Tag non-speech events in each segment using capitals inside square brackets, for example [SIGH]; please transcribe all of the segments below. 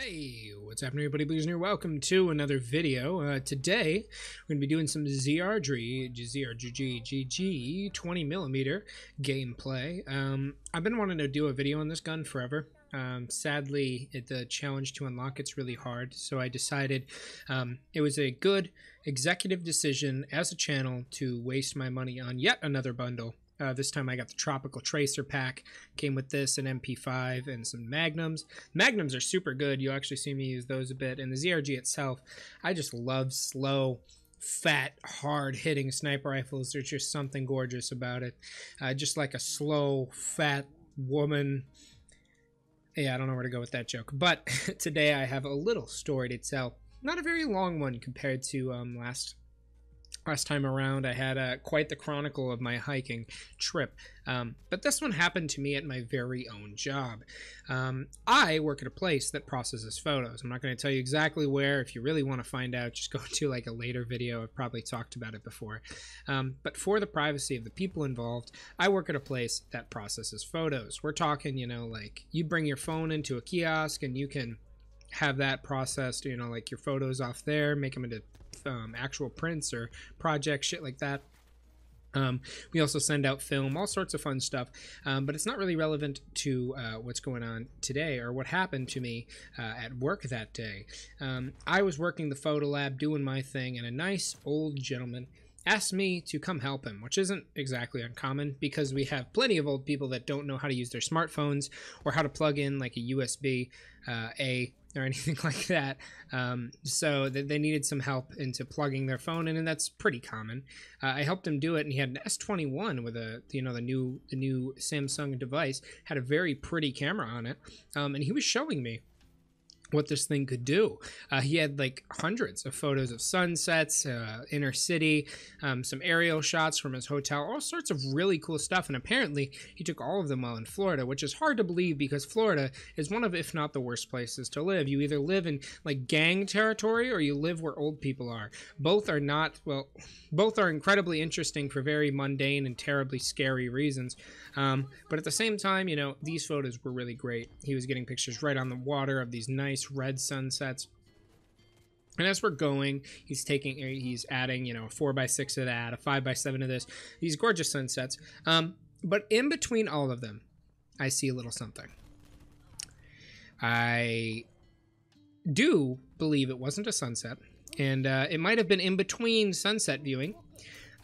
Hey, what's happening everybody, Blues here. Welcome to another video. Uh, today, we're going to be doing some ZRG, ZRGG 20mm gameplay. Um, I've been wanting to do a video on this gun forever. Um, sadly, it, the challenge to unlock it's really hard, so I decided um, it was a good executive decision as a channel to waste my money on yet another bundle uh, this time I got the Tropical Tracer pack. Came with this, an MP5, and some Magnums. Magnums are super good. You'll actually see me use those a bit. And the ZRG itself, I just love slow, fat, hard-hitting sniper rifles. There's just something gorgeous about it. Uh, just like a slow, fat woman. Yeah, I don't know where to go with that joke. But [LAUGHS] today I have a little story to tell. Not a very long one compared to um, last last time around i had uh, quite the chronicle of my hiking trip. Um, but this one happened to me at my very own job. Um, i work at a place that processes photos. I'm not going to tell you exactly where. If you really want to find out just go [LAUGHS] to like a later video. I've probably talked about it before. Um, but for the privacy of the people involved i work at a place that processes photos. We're talking you know like you bring your phone into a kiosk and you can have that processed you know like your photos off there make them into um, actual prints or projects, shit like that. Um, we also send out film, all sorts of fun stuff, um, but it's not really relevant to uh, what's going on today or what happened to me uh, at work that day. Um, I was working the photo lab, doing my thing, and a nice old gentleman asked me to come help him, which isn't exactly uncommon because we have plenty of old people that don't know how to use their smartphones or how to plug in like a USB uh, A or anything [LAUGHS] like that. Um, so they, they needed some help into plugging their phone in, and that's pretty common. Uh, I helped him do it, and he had an S21 with a you know the new the new Samsung device had a very pretty camera on it, um, and he was showing me what this thing could do. Uh, he had like hundreds of photos of sunsets, uh, inner city, um, some aerial shots from his hotel, all sorts of really cool stuff. And apparently, he took all of them while in Florida, which is hard to believe because Florida is one of, if not the worst places to live. You either live in like gang territory or you live where old people are. Both are not, well, both are incredibly interesting for very mundane and terribly scary reasons. Um, but at the same time, you know, these photos were really great. He was getting pictures right on the water of these nice red sunsets. And as we're going, he's taking, he's adding, you know, a four by six of that, a five by seven of this, these gorgeous sunsets. Um, but in between all of them, I see a little something. I do believe it wasn't a sunset, and uh, it might have been in between sunset viewing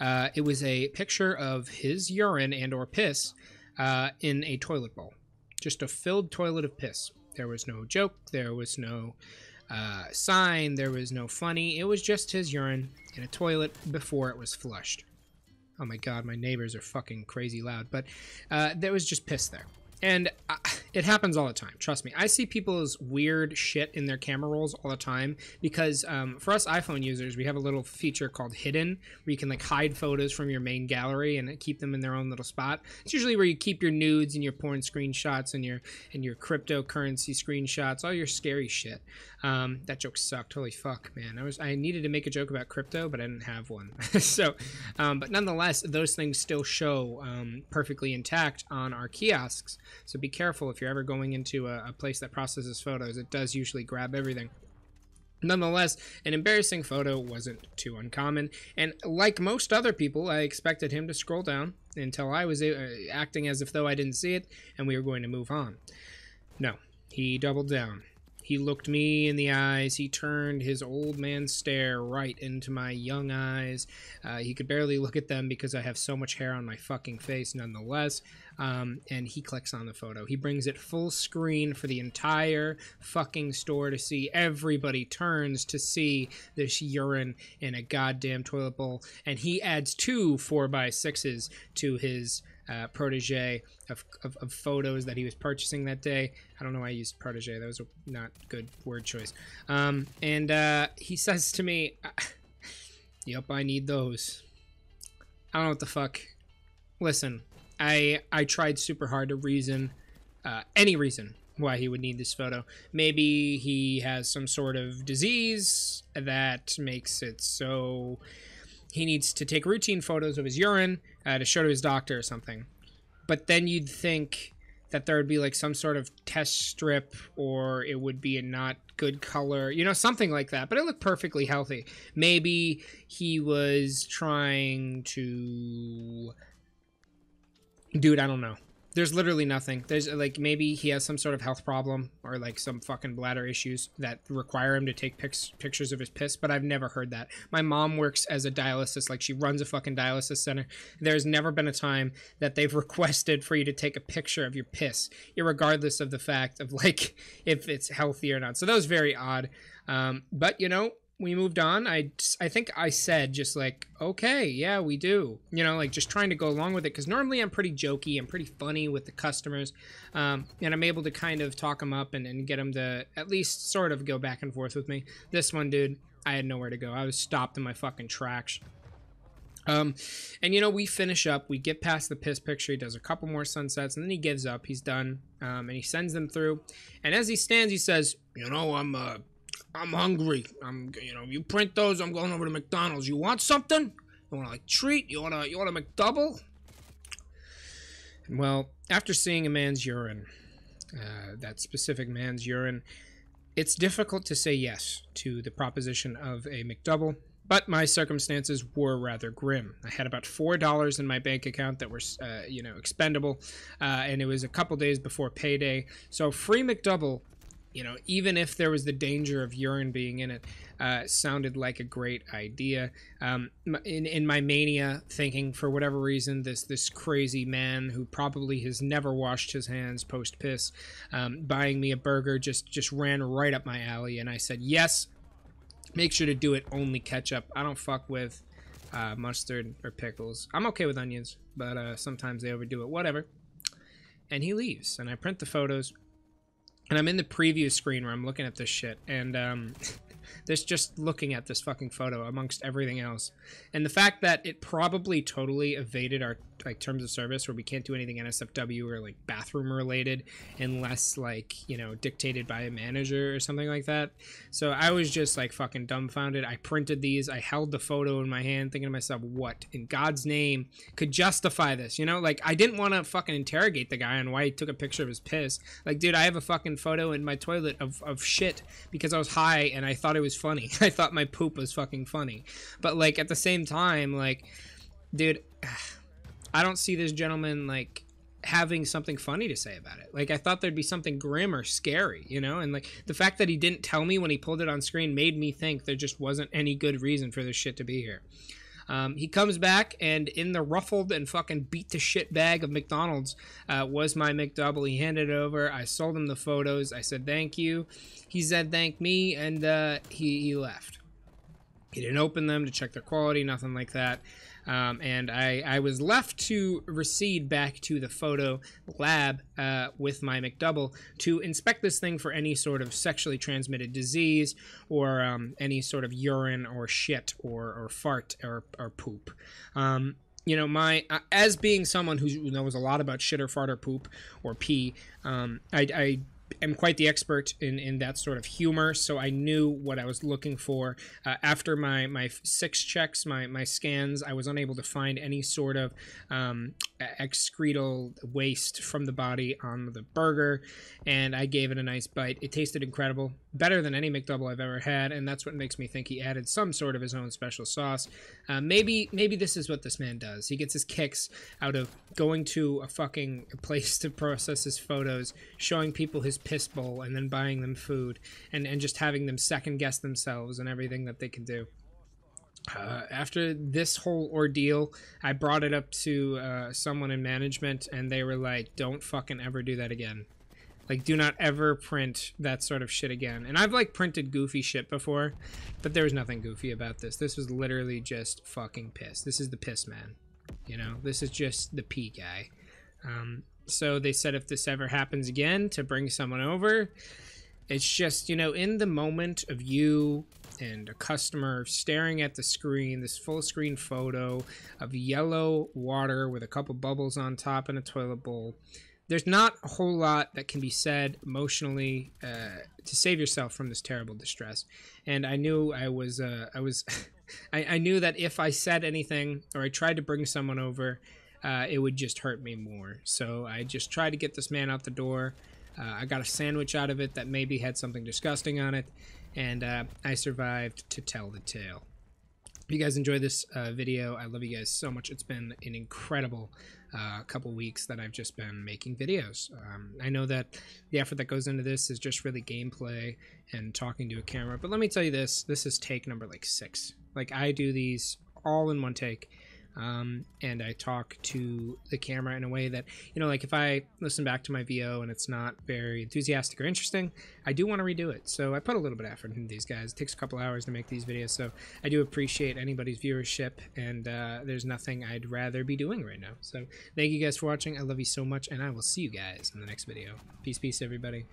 uh, it was a picture of his urine and or piss uh, in a toilet bowl, just a filled toilet of piss. There was no joke. There was no uh, sign. There was no funny. It was just his urine in a toilet before it was flushed. Oh my god, my neighbors are fucking crazy loud. But uh, there was just piss there. And uh, it happens all the time. Trust me. I see people's weird shit in their camera rolls all the time because um, for us iPhone users, we have a little feature called Hidden where you can like hide photos from your main gallery and keep them in their own little spot. It's usually where you keep your nudes and your porn screenshots and your and your cryptocurrency screenshots, all your scary shit. Um, that joke sucked. Holy fuck, man! I was I needed to make a joke about crypto, but I didn't have one. [LAUGHS] so, um, but nonetheless, those things still show um, perfectly intact on our kiosks. So be careful if you're ever going into a, a place that processes photos. It does usually grab everything. Nonetheless, an embarrassing photo wasn't too uncommon, and like most other people, I expected him to scroll down until I was uh, acting as if though I didn't see it, and we were going to move on. No, he doubled down. He looked me in the eyes. He turned his old man stare right into my young eyes. Uh, he could barely look at them because I have so much hair on my fucking face, nonetheless. Um, and he clicks on the photo. He brings it full screen for the entire fucking store to see. Everybody turns to see this urine in a goddamn toilet bowl. And he adds two 4 by 6s to his uh, protege of, of, of, photos that he was purchasing that day. I don't know why I used protege. That was a not good word choice. Um, and uh, he [LAUGHS] says to me, [LAUGHS] "Yep, I need those." I don't know what the fuck. Listen, I I tried super hard to reason uh, any reason why he would need this photo. Maybe he has some sort of disease that makes it so he needs to take routine photos of his urine uh, to show to his doctor or something. But then you'd think that there would be like some sort of test strip or it would be a not good color, you know, something like that. But it looked perfectly healthy. Maybe he was trying to. Dude, I don't know. There's literally nothing. There's like maybe he has some sort of health problem or like some fucking bladder issues that require him to take pics, pictures of his piss, but I've never heard that. My mom works as a dialysis, like she runs a fucking dialysis center. There's never been a time that they've [LAUGHS] requested for you to take a picture of your piss, regardless of the fact of like [LAUGHS] if it's healthy or not. So that was very odd. Um, but you know, we moved on, I I think I said just like, okay, yeah, we do. You know, like just trying to go along with it because normally I'm pretty jokey, I'm pretty funny with the customers, um, and I'm able to kind of talk them up and, and get them to at least sort of go back and forth with me. This one, dude, I had nowhere to go. I was stopped in my fucking tracks. Um, and you know, we finish up, we get past the piss picture, he does a couple more sunsets, and then he gives up, he's done, um, and he sends them through. And as he stands, he says, You know, I'm uh, I'm hungry. I'm, you know, you print those. I'm going over to McDonald's. You want something? You want to like treat? You want to, you want a McDouble? Well, after seeing a man's urine, uh, that specific man's urine, it's difficult to say yes to the proposition of a McDouble. But my circumstances were rather grim. I had about four dollars in my bank account that were, uh, you know, expendable, uh, and it was a couple days before payday. So free McDouble you know, even if there was the danger of urine being in it, uh, sounded like a great idea. Um, in in my mania, thinking for whatever reason, this this crazy man who probably has never washed his hands post piss, um, buying me a burger just just ran right up my alley, and I said yes. Make sure to do it only ketchup. I don't fuck with uh, mustard or pickles. I'm okay with onions, but uh, sometimes they overdo it. Whatever. And he leaves, and I print the photos and I'm in the preview screen where I'm looking at this shit, and um, [LAUGHS] there's just looking at this fucking photo amongst everything else, and the fact that it probably totally evaded our like terms of service where we can't do anything NSFW or like bathroom related unless like you know dictated by a manager or something like that. So I was just like fucking dumbfounded. I printed these. I held the photo in my hand, thinking to myself, what in God's name could justify this? You know, like I didn't want to fucking interrogate the guy on why he took a picture of his piss. Like, dude, I have a fucking photo in my toilet of of shit because I was high and I thought it was funny. [LAUGHS] I thought my poop was fucking funny. But like at the same time, like, dude. [SIGHS] I don't see this gentleman like having something funny to say about it. Like I thought there'd be something grim or scary, you know? And like the fact that he didn't tell me when he pulled it on screen made me think there just wasn't any good reason for this shit to be here. Um, he comes back, and in the ruffled and fucking beat to shit bag of McDonald's uh, was my McDouble. He handed it over. I sold him the photos. I said thank you. He said thank me, and uh, he, he left. He didn't open them to check their quality, nothing like that. Um, and I, I was left to recede back to the photo lab uh, with my McDouble to inspect this thing for any sort of sexually transmitted disease or um, any sort of urine or shit or, or fart or, or poop. Um, you know, my uh, as being someone who knows a lot about shit or fart or poop or pee, um, I, I am quite the expert in, in that sort of humor, so I knew what I was looking for. Uh, after my, my six checks, my, my scans, I was unable to find any sort of um, excretal waste from the body on the burger, and I gave it a nice bite. It tasted incredible, better than any McDouble I've ever had, and that's what makes me think he added some sort of his own special sauce. Uh, maybe maybe this is what this man does. He gets his kicks out of going to a fucking place to process his photos, showing people his piss bowl, and then buying them food, and, and just having them second guess themselves and everything that they can do. Uh, after this whole ordeal, I brought it up to uh, someone in management, and they were like, "Don't fucking ever do that again. Like, do not ever print that sort of shit again." And I've like printed goofy shit before, but there was nothing goofy about this. This was literally just fucking piss. This is the piss man. You know, this is just the pee guy. Um, so they said if this ever happens again, to bring someone over. It's just you know, in the moment of you and a customer staring at the screen, this full screen photo of yellow water with a couple bubbles on top and a toilet bowl. There's not a whole lot that can be said emotionally uh, to save yourself from this terrible distress. And I knew I was, uh, I was, [LAUGHS] I, I, knew that if I said anything or I tried to bring someone over, uh, it would just hurt me more. So I just tried to get this man out the door. Uh, I got a sandwich out of it that maybe had something disgusting on it, and uh, I survived to tell the tale. If you guys enjoy this uh, video, I love you guys so much. It's been an incredible uh, couple weeks that I've just been making videos. Um, I know that the effort that goes into this is just really gameplay and talking to a camera, but let me tell you this: this is take number like six. Like I do these all in one take um, and I talk to the camera in a way that, you know, like if I listen back to my VO and it's not very enthusiastic or interesting, I do want to redo it. So I put a little bit of effort into these guys. It takes a couple hours to make these videos, so I do appreciate anybody's viewership, and uh, there's nothing I'd rather be doing right now. So thank you guys for watching. I love you so much, and I will see you guys in the next video. Peace, peace, everybody.